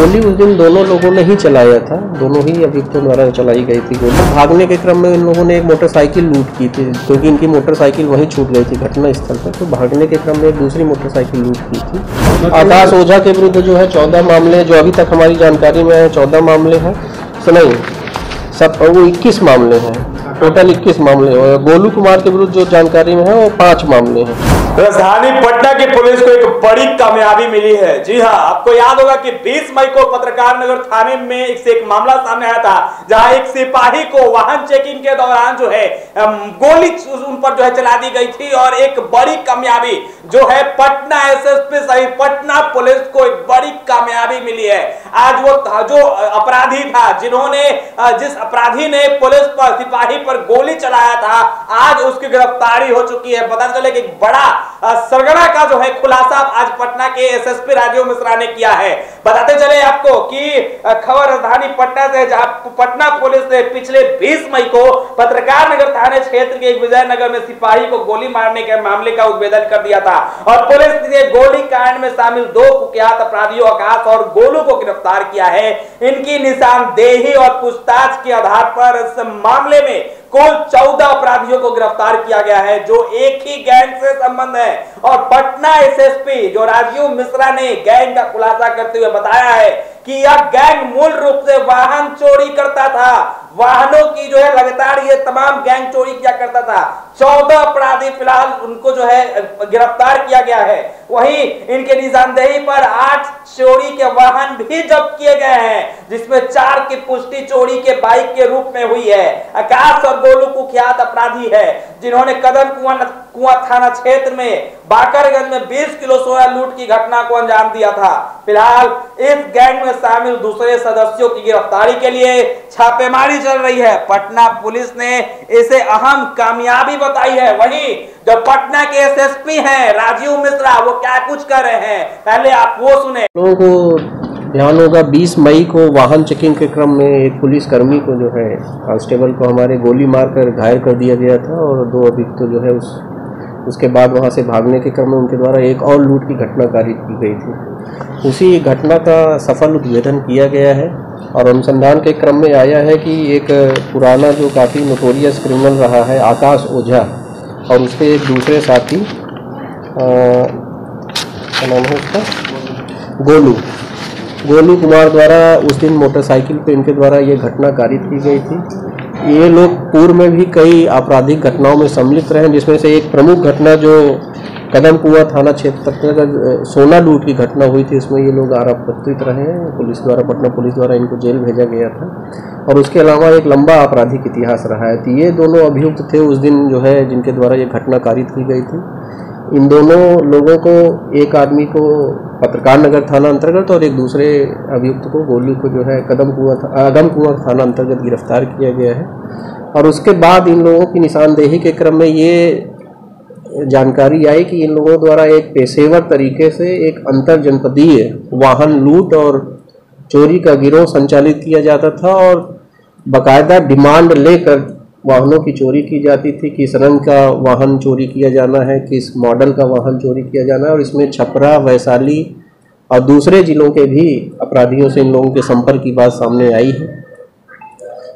गोली उस दिन दोनों लोगों ने ही चलाया था। दोनों ही अभियुक्तों द्वारा चलाई गई थी गोली भागने के क्रम में इन लोगों ने एक मोटरसाइकिल लूट की थी, क्योंकि इनकी मोटरसाइकिल वहीं छूट गई थी घटना स्थल पर। तो भागने के क्रम में एक दूसरी मोटरसाइकिल लूट की थी। आकाश ओझा के विरुद्ध जो है चौदह मामले, जो अभी तक हमारी जानकारी में है, चौदह मामले हैं। सुनाई सब वो इक्कीस मामले हैं। टोटल इक्कीस मामले हैं। गोलू कुमार के विरुद्ध जो जानकारी में है, वो पाँच मामले हैं। राजधानी पटना की पुलिस को एक बड़ी कामयाबी मिली है। जी हाँ आपको याद होगा कि 20 मई को पत्रकार नगर थाने में एक से एक मामला सामने आया था, जहाँ एक सिपाही को वाहन चेकिंग के दौरान जो है गोली उन पर जो है चला दी गई थी, और एक बड़ी कामयाबी जो है पटना एसएसपी सहित पटना पुलिस को एक बड़ी कामयाबी मिली है। आज वो जो अपराधी था, जिन्होंने जिस अपराधी ने पुलिस पर सिपाही पर गोली चलाया था। आज उसकी गिरफ्तारी हो चुकी है। पता चले कि बड़ा सरगना का जो है खुलासा आज पटना के एसएसपी राजीव मिश्रा ने किया है। बताते चले आपको कि खबर राजधानी पटना से, जहाँ पटना पुलिस ने पिछले 20 मई को पत्रकार नगर थाने क्षेत्र के एक विजयनगर में सिपाही को गोली मारने के मामले का उद्भेदन कर दिया था और पुलिस ने गोली कांड में शामिल दो कुख्यात अपराधियों, आकाश और गोलू को गिरफ़्तार किया है। इनकी निशानदेही और पूछताछ के आधार पर इस मामले में कुल चौदह अपराधियों को गिरफ़्तार किया गया है, जो एक ही गैंग से संबंध है। और पटना एसएसपी जो राजीव मिश्रा ने गैंग का खुलासा करते हुए बताया है कि यह गैंग मूल रूप से वाहन चोरी करता था। वाहनों की जो है लगातार ये तमाम गैंग चोरी किया करता था। चौदह अपराधी फ़िलहाल उनको जो है गिरफ़्तार किया गया है। वहीं इनके निशानदेही पर आठ चोरी के वाहन भी जब्त किए गए हैं, जिसमें चार की पुष्टि चोरी के बाइक के रूप में हुई है। आकाश और गोलू कुख्यात अपराधी है, जिन्होंने कदम कुआँ कुआँ थाना क्षेत्र में, बाकरगंज में 20 किलो सोया लूट की घटना को अंजाम दिया था। फ़िलहाल, इस गैंग में शामिल दूसरे सदस्यों की गिरफ्तारी के लिए छापेमारी चल रही है। पटना पुलिस ने इसे अहम कामयाबी बताई है। वहीं, जो पटना के एसएसपी हैं, राजीव मिश्रा, वो क्या कुछ कर रहे हैं? पहले आप वो सुने। ध्यान होगा 20 मई को वाहन चेकिंग के क्रम में एक पुलिसकर्मी को जो है, कांस्टेबल को हमारे गोली मारकर घायल कर दिया गया था और दो अभियुक्त तो जो है उस उसके बाद वहाँ से भागने के क्रम में उनके द्वारा एक और लूट की घटना कारित की गई थी। उसी घटना का सफल उद्भेदन किया गया है और अनुसंधान के क्रम में आया है कि एक पुराना जो काफ़ी नोटोरियस क्रिमिनल रहा है, आकाश ओझा, और उसके एक दूसरे साथी क्या नाम है उसका? गोलू। गोलू कुमार द्वारा उस दिन मोटरसाइकिल पे इनके द्वारा ये घटना कारित की गई थी। ये लोग पूर्व में भी कई आपराधिक घटनाओं में सम्मिलित रहे हैं, जिसमें से एक प्रमुख घटना जो कदम कुआँ थाना क्षेत्र अंतर्गत सोना लूट की घटना हुई थी, उसमें ये लोग आरोपित रहे हैं। पुलिस द्वारा, पटना पुलिस द्वारा इनको जेल भेजा गया था। और उसके अलावा एक लंबा आपराधिक इतिहास रहा है। तो ये दोनों अभियुक्त थे उस दिन जो है, जिनके द्वारा ये घटना कारित की गई थी। इन दोनों लोगों को, एक आदमी को पत्रकार नगर थाना अंतर्गत और एक दूसरे अभियुक्त को गोलू को जो है कदम कुआ था- आगम कुआँ थाना अंतर्गत गिरफ़्तार किया गया है। और उसके बाद इन लोगों की निशानदेही के क्रम में ये जानकारी आई कि इन लोगों द्वारा एक पेशेवर तरीके से एक अंतर जनपदीय वाहन लूट और चोरी का गिरोह संचालित किया जाता था और बाकायदा डिमांड लेकर वाहनों की चोरी की जाती थी, किस रंग का वाहन चोरी किया जाना है, किस मॉडल का वाहन चोरी किया जाना है, और इसमें छपरा, वैशाली और दूसरे जिलों के भी अपराधियों से इन लोगों के संपर्क की बात सामने आई है।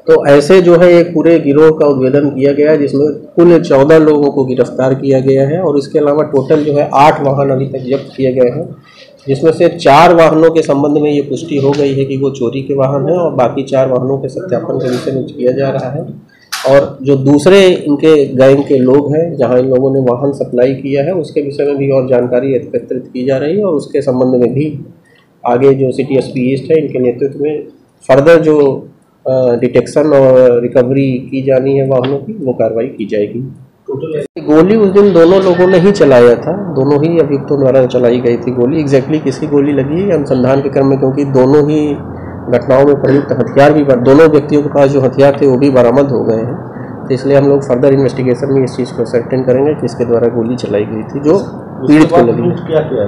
तो ऐसे जो है, एक पूरे गिरोह का उद्भेदन किया गया है, जिसमें कुल चौदह लोगों को गिरफ़्तार किया गया है, और इसके अलावा टोटल जो है, आठ वाहन अभी तक जब्त किए गए हैं, जिसमें से चार वाहनों के संबंध में ये पुष्टि हो गई है कि वो चोरी के वाहन हैं, और बाकी चार वाहनों के सत्यापन के विषय में किया जा रहा है। और जो दूसरे इनके गैंग के लोग हैं जहाँ इन लोगों ने वाहन सप्लाई किया है उसके विषय में भी और जानकारी एकत्रित की जा रही है और उसके संबंध में भी आगे जो सिटी एस पी ईस्ट है इनके नेतृत्व में फर्दर जो डिटेक्शन और रिकवरी की जानी है वाहनों की वो कार्रवाई की जाएगी। गोली उस दिन दोनों लोगों ने ही चलाया था। दोनों ही अभियुक्तों द्वारा चलाई गई थी गोली। एग्जैक्टली किसकी गोली लगी है अनुसंधान के क्रम में क्योंकि दोनों ही घटनाओं में प्रयुक्त हथियार भी दोनों व्यक्तियों के पास जो हथियार थे वो भी बरामद हो गए हैं। तो इसलिए हम लोग फर्दर इन्वेस्टिगेशन में इस चीज़ को सर्टेन करेंगे कि इसके द्वारा गोली चलाई गई थी जो पीड़ित को लगी। क्या किया?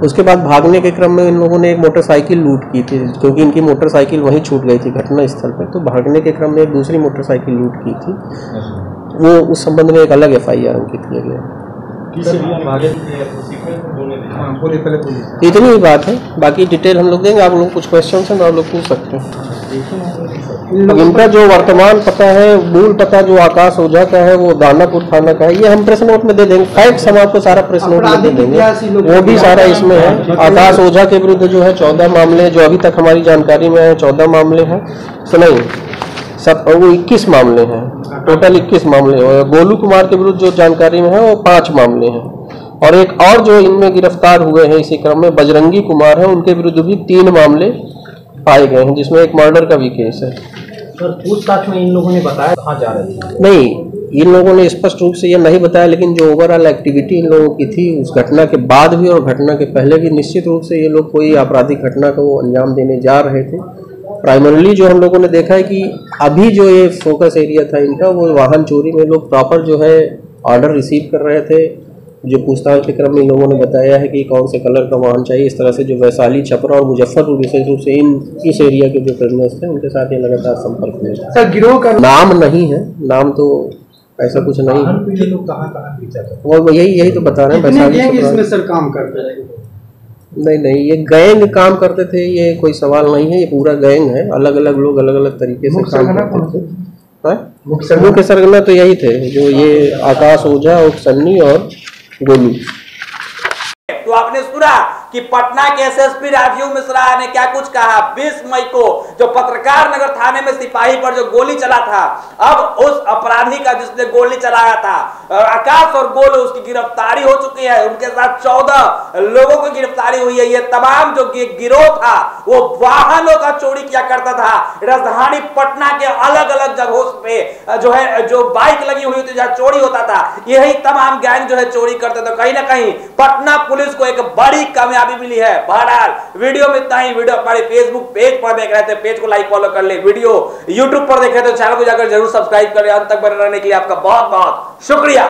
उसके बाद भागने के क्रम में इन लोगों ने एक मोटरसाइकिल लूट की थी क्योंकि इनकी मोटरसाइकिल वहीं छूट गई थी घटना स्थल पर। तो भागने के क्रम में एक दूसरी मोटरसाइकिल लूट की थी। वो उस संबंध में एक अलग एफ़ आई आर अंकित किया गया। थे? हाँ पहले बोलिए। इतनी ही बात है। बाकी डिटेल हम लोग देंगे आप लोग कुछ क्वेश्चन हैं तो आप लोग पूछ सकते हैं। अब इनका जो वर्तमान पता है मूल पता जो आकाश ओझा का है वो दानापुर थाना का है ये हम प्रेस नोट में दे देंगे। फैक्ट्स हम आपको सारा प्रेस नोट में दे ही देंगे। वो भी सारा इसमें है। आकाश ओझा के विरुद्ध जो है चौदह मामले जो अभी तक हमारी जानकारी में है चौदह मामले हैं। सुनाई सब वो इक्कीस मामले हैं। टोटल इक्कीस मामले हैं। गोलू कुमार के विरुद्ध जो जानकारी में है वो पाँच मामले हैं। और एक और जो इनमें गिरफ़्तार हुए हैं इसी क्रम में बजरंगी कुमार है उनके विरुद्ध भी तीन मामले पाए गए हैं जिसमें एक मर्डर का भी केस है। सर पूछताछ में इन लोगों ने बताया कहाँ जा रहे थे नहीं इन लोगों ने स्पष्ट रूप से यह नहीं बताया लेकिन जो ओवरऑल एक्टिविटी इन लोगों की थी उस घटना के बाद भी और घटना के पहले भी निश्चित रूप से ये लोग कोई आपराधिक घटना को अंजाम देने जा रहे थे। प्राइमरली जो हम लोगों ने देखा है कि अभी जो ये फोकस एरिया था इनका वो वाहन चोरी में लोग प्रॉपर जो है ऑर्डर रिसीव कर रहे थे। जो पूछताछ के क्रम में इन लोगों ने बताया है कि कौन से कलर का वाहन चाहिए इस तरह से जो वैशाली छपरा और मुजफ्फरपुर विशेष रूप से इन इस एरिया के जो क्रिमिनल्स थे उनके साथ ये लगातार संपर्क में सर गिरोह का नाम नहीं है नाम तो ऐसा कुछ नहीं। है कहाँ कहाँ पीछा वो वो यही यही तो बता रहे हैं वैशाली इसमें सर काम करते हैं नहीं नहीं ये गैंग काम करते थे ये कोई सवाल नहीं है ये पूरा गैंग है अलग अलग लोग अलग अलग तरीके से काम करते थे। हाँ? मुख्य सरगना? मुख्य सरगना तो यही थे जो ये आकाश ओझा और सन्नी और गोलू तो आपने सुना कि पटना के एसएसपी राजीव मिश्रा ने क्या कुछ कहा? 20 मई को जो पत्रकार नगर थाने में सिपाही पर जो गोली चला था, अब उस अपराधी का जिसने गोली चलाया था आकाश और गोलू, उसकी गिरफ्तारी हो चुकी है। उनके साथ 14 लोगों की गिरफ्तारी हुई है। ये तमाम जो गिरोह था, वो वाहनों का चोरी किया करता था। राजधानी पटना के अलग अलग जगहों पे जो है, जो बाइक लगी हुई थी जहाँ चोरी होता था, यही तमाम गैंग जो है चोरी करते थे। कहीं ना कहीं पटना पुलिस को एक बड़ी कामयाबी मिली है। बहरहाल, वीडियो में इतना ही। वीडियो हमारे फेसबुक पेज पर देख रहे थे। पेज को लाइक फॉलो कर ले। वीडियो यूट्यूब पर देख रहे थे। चैनल को जाकर ज़रूर सब्सक्राइब करें। अंत तक बने रहने के लिए आपका बहुत बहुत शुक्रिया।